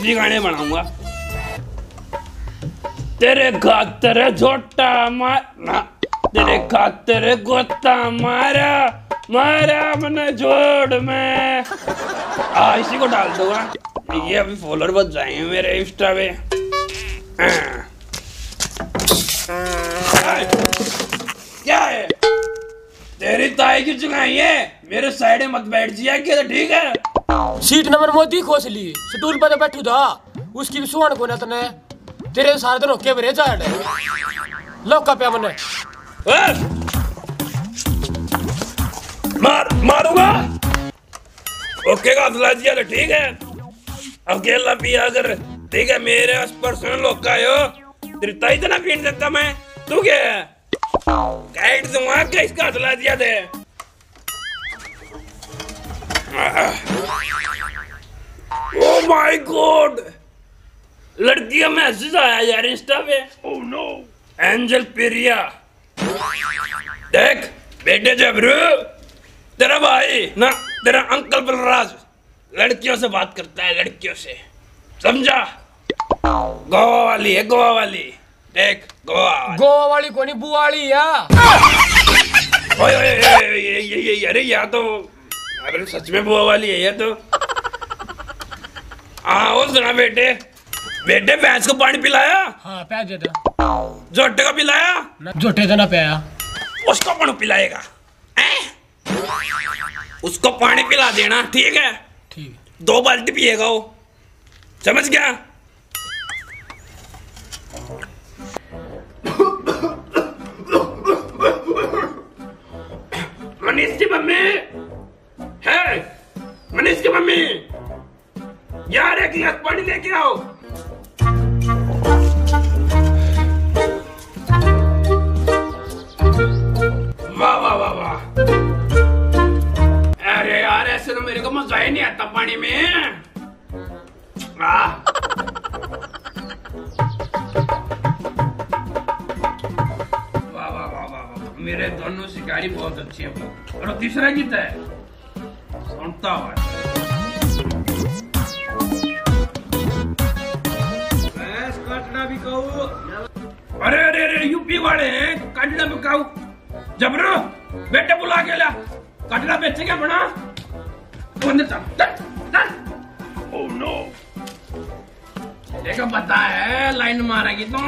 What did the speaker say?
फौजी गाने बनाऊँगा। तेरे खातर झोटा मार तेरे खातर गोता मारा मारा मैंने जोड़ में। आ, इसी को डाल दूँगा। ये अभी फॉलोअर बच जाएँगे मेरे इंस्टा पे। क्या है? तेरी ताई की चुकाई है। मेरे साइड में मत बैठ जिया कि तो ठीक है? सीट नंबर मोदी खोस ली। स्टूल पर तो बैठू था। उसकी भी सुहान को तने तेरे सारे दिन होके बरे जाड़ लौका पे मने। मार, मारूँगा? ओके का हौसला दिया तो ठीक है। अकेला पिया अगर, ठीक है, मेरे आस पर्सनल लोग का हो तेरी ताई तो ना पीन सकता मैं। तू क्या है? गाइड दूँगा इसका हौसला दिया थे ओ माय गॉड लड़की का मैसेज आया यार इंस्टा पे। Oh no Angel Periyar. देख बेटे जबरू। तेरा भाई ना तेरा अंकल बलराज। लड़कियों से बात करता है लड़कियों से। समझा? गोवा वाली है गोवा वाली। देख गोवा गोवा वाली कोनी बुआली या? ओए ओए ओए, ये ये ये अरे या तो अरे सच में बुआ वाली है ये तो। आओ जरा सुना बेटे। बेटे भैंस को पानी पिलाया? हाँ प्या दे दे। जोटे को पिलाया? जोटे तो ना पाया। उसको पानी पिलाएगा? हैं? उसको पानी पिला देना ठीक है? ठीक। दो बाल्टी पिएगा वो। समझ गया? यार, एक गिलास पानी लेके आओ। वाह वाह वाह वाह। अरे यार, ऐसे तो मेरे को मज़ा ही नहीं आता पानी में। वाह। मेरे दोनों शिकारी बहुत अच्छे हैं। और तीसरा गीत है। सुनता हुआ अरे अरे अरे, यूपी वाले हैं काटना भी कहूँ। जबरो बेटे बुला के ला। कटना बेचे क्या बना। तू चल चल चल ओह नो देखो, पता है, लाइन मारेगी तो।